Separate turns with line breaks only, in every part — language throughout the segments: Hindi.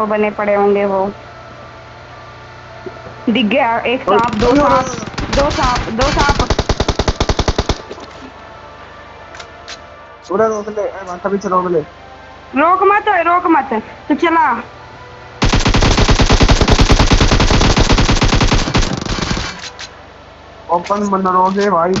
कैंप बने पड़े होंगे वो। दिख गया एक सांप दो सांप दो सांप दो सांप।
उड़ा रोक ले माथा पीछे रोक ले।
रोक मत रोक मत तो चला।
ओपन बंद रोक है दिया भाई।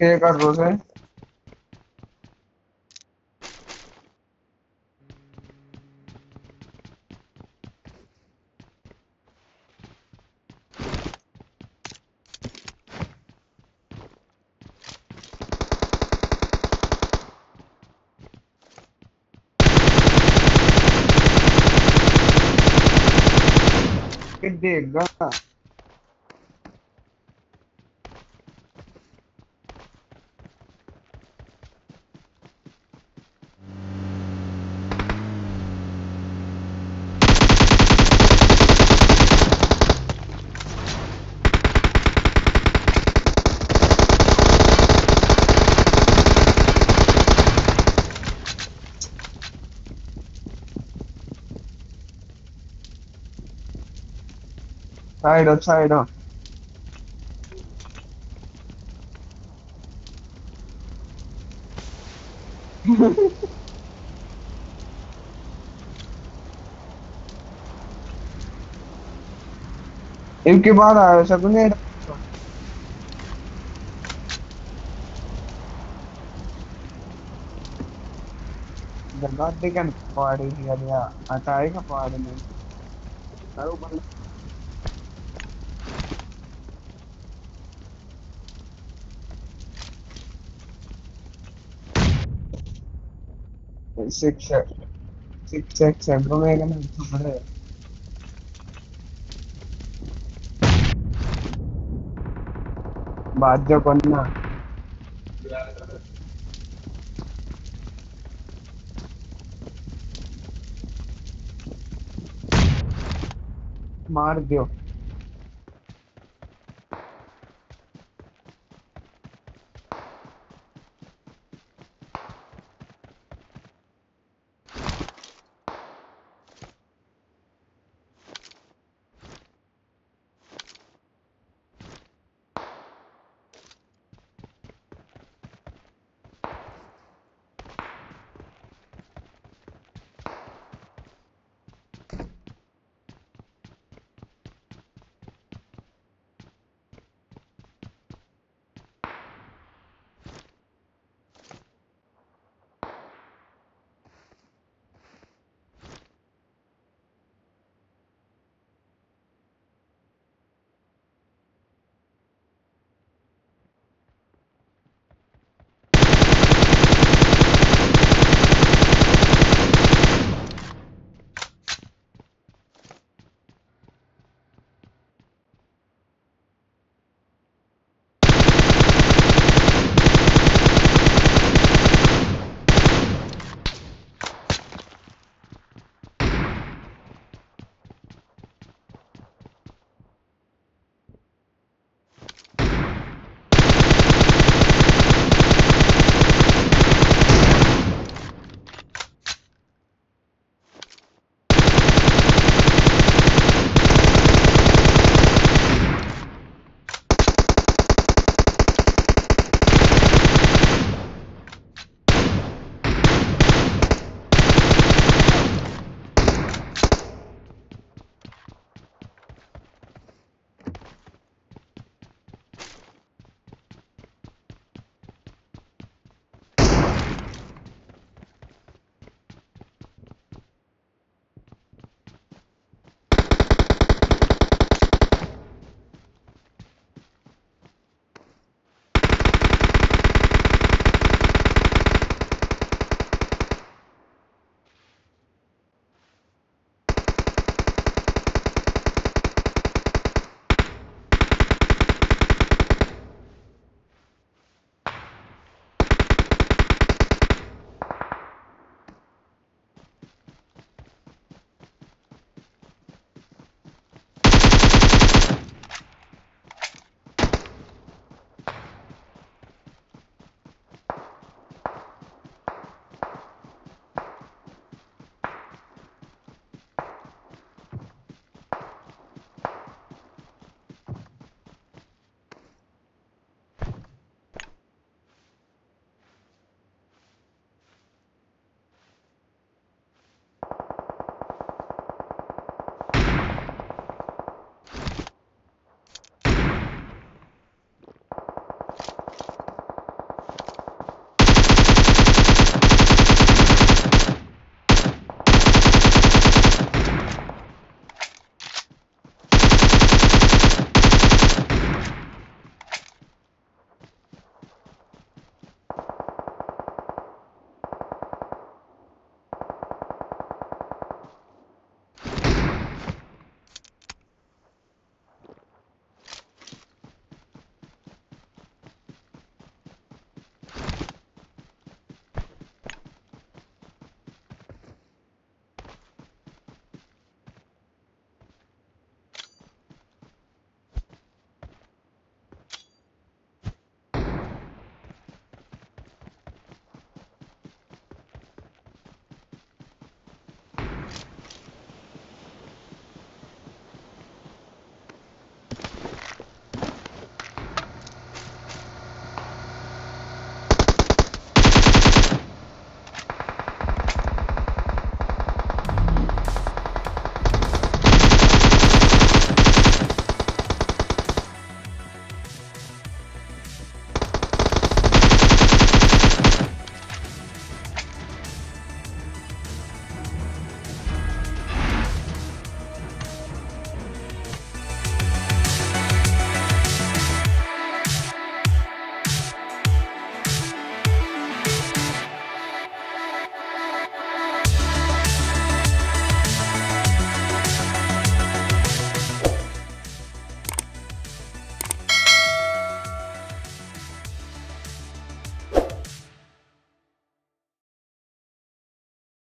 क्या कर से देगा साइड हो साइड हो इनके बाद आया सकुने जगह देखन पहाड़ी दिया हटाए का पहाड़ में करो बंद शिक्षक शिक्षक सेंट्रो में का ना तो बड़े बाध्य करना मार दियो।